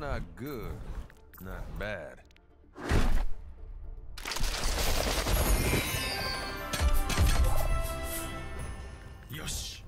Not good, not bad. Yosh.